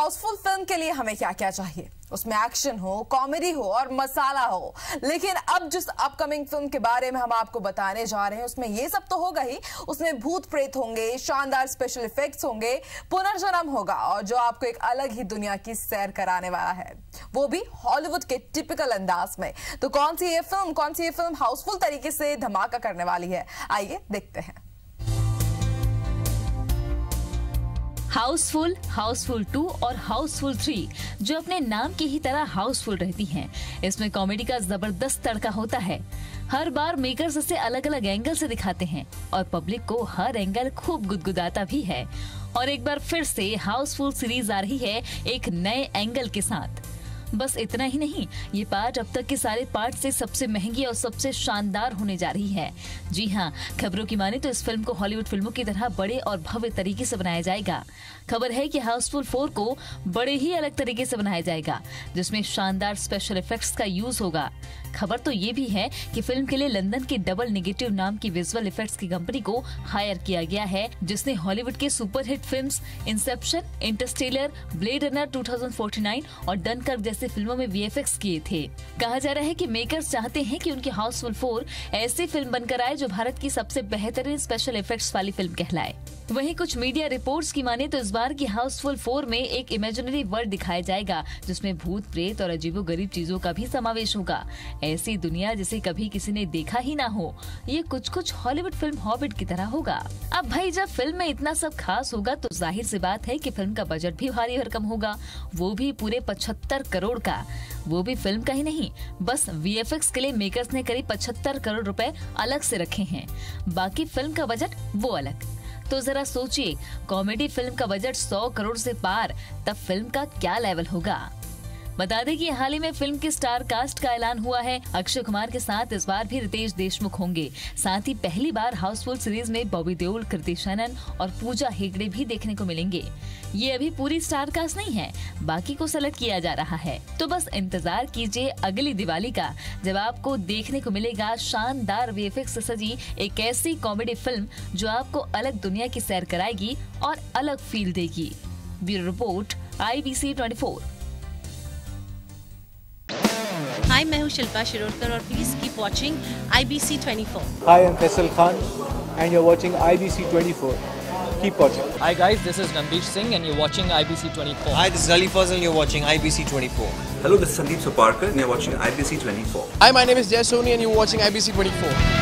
Housefull film के लिए हमें क्या क्या चाहिए? उसमें एक्शन हो कॉमेडी हो और मसाला हो। लेकिन अब जिस अपकमिंग फ़िल्म के बारे में हम आपको बताने जा रहे हैं, उसमें ये सब तो होगा ही। उसमें भूत प्रेत होंगे, शानदार स्पेशल इफेक्ट्स होंगे, पुनर्जन्म होगा और जो आपको एक अलग ही दुनिया की सैर कराने वाला है, वो भी हॉलीवुड के टिपिकल अंदाज में। तो कौन सी ये फ़िल्म कौन सी ये फ़िल्म हाउसफुल तरीके से धमाका करने वाली है? आइए देखते हैं। हाउसफुल हाउसफुल टू और हाउसफुल थ्री, जो अपने नाम की ही तरह हाउसफुल रहती हैं। इसमें कॉमेडी का ज़बरदस्त तड़का होता है। हर बार मेकर्स इसे अलग अलग एंगल से दिखाते हैं और पब्लिक को हर एंगल खूब गुदगुदाता भी है। और एक बार फिर से हाउसफुल सीरीज़ आ रही है एक नए एंगल के साथ। बस इतना ही नहीं, ये पार्ट अब तक के सारे पार्ट से सबसे महँगी और सबसे शानदार होने जा रही है। जी हाँ खबरों की माने तो इस फ़िल्म को हॉलीवुड फ़िल्मों की तरह बड़े और भव्य तरीके से बनाया जाएगा। खबर है कि हाउसफुल फोर को बड़े ही अलग तरीके से बनाया जाएगा, जिसमें शानदार स्पेशल इफेक्ट्स का यूज़ होगा। खबर तो ये भी है कि फ़िल्म के लिए लंदन के डबल निगेटिव नाम की विजुअल इफेक्ट्स की कंपनी को हायर किया गया है, जिसने हॉलीवुड के superhit films Inception Interstellar Blade Runner 2049 और डनकर्क जैसे फ़िल्मों में वीएफएक्स किए थे। कहा जा रहा है कि मेकर्स चाहते हैं कि उनकी हाउसफुल फोर ऐसी फ़िल्म बनकर आए जो भारत की सबसे बेहतरीन स्पेशल इफेक्ट्स वाली फ़िल्म कहलाए। वहीं कुछ मीडिया रिपोर्ट्स की माने तो इस बार की हाउसफुल फोर में एक इमेजिनरी वर्ल्ड दिखाया जाएगा, जिसमें भूत, प्रेत और अजीबो गरीब चीज़ों का भी समावेश होगा। ऐसी दुनिया जिसे कभी किसी ने देखा ही ना हो, ये कुछ कुछ हॉलीवुड फ़िल्म हॉबिट की तरह होगा। अब भाई, जब फ़िल्म में इतना सब खास होगा तो ज़ाहिर सी बात है कि फ़िल्म का बजट भी भारी भरकम होगा। वो भी पूरे पचहत्तर करोड़ का। वो भी फ़िल्म का ही नहीं, बस वीएफएक्स के लिए मेकर्स ने करीब पचहत्तर करोड़ रुपए अलग से रखे हैं। बाकी फ़िल्म का बजट वो अलग। तो जरा सोचिए कॉमेडी फ़िल्म का बजट 100 करोड़ से पार, तब फ़िल्म का क्या लेवल होगा? बता दें कि हाल ही में फ़िल्म के स्टार कास्ट का ऐलान हुआ है। अक्षय कुमार के साथ इस बार भी रितेश देशमुख होंगे। साथ ही पहली बार हाउसफुल सीरीज़ में बॉबी देओल, कृति शनन और पूजा हेगड़े भी देखने को मिलेंगे। ये अभी पूरी स्टार कास्ट नहीं है, बाकी को सेलेक्ट किया जा रहा है। तो बस इंतज़ार कीजिए अगली दिवाली का, जब आपको देखने को मिलेगा शानदार वीएफएक्स सजी एक ऐसी कॉमेडी फ़िल्म जो आपको अलग दुनिया की सैर कराएगी और अलग फील देगी। Bureau report I B C twenty four हाय मैं हूँ शिल्पा शिरोडकर और please keep watching IBC 24 Hi, I'm Faisal Khan, and you're watching IBC 24. Keep watching. Hi guys, this is Ranveer Singh and you're watching IBC 24. Hi, this is Ali Fazal and you're watching IBC 24. Hello, this is Sandeep Suparkar and you're watching IBC 24. Hi, my name is Jay Soni and you're watching IBC 24.